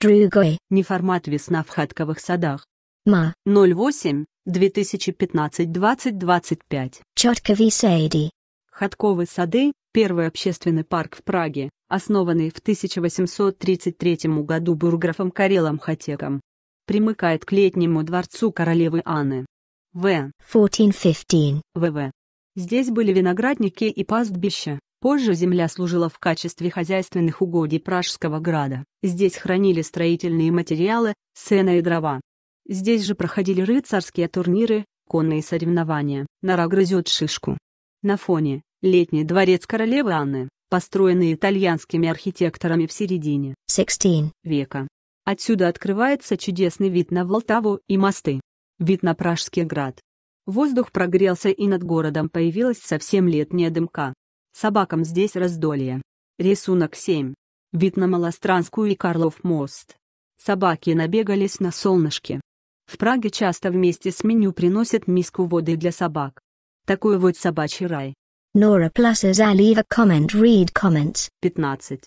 Другой. Неформат «Весна в хатковых садах». Ма. 08, 2015-2025. Чоткові саді. Хатковые сады – первый общественный парк в Праге, основанный в 1833 году бурграфом Карелом Хатеком. Примыкает к летнему дворцу королевы Анны. В. 1415. ВВ. Здесь были виноградники и пастбища. Позже земля служила в качестве хозяйственных угодий Пражского града. Здесь хранили строительные материалы, сено и дрова. Здесь же проходили рыцарские турниры, конные соревнования. Нора грызет шишку. На фоне – летний дворец королевы Анны, построенный итальянскими архитекторами в середине 16. века. Отсюда открывается чудесный вид на Волтаву и мосты. Вид на Пражский град. Воздух прогрелся и над городом появилась совсем летняя дымка. Собакам здесь раздолье. Рисунок 7. Вид на Малостранскую и Карлов мост. Собаки набегались на солнышке. В Праге часто вместе с меню приносят миску воды для собак. Такой вот собачий рай. Nora plus as I leave a comment read comments. 15.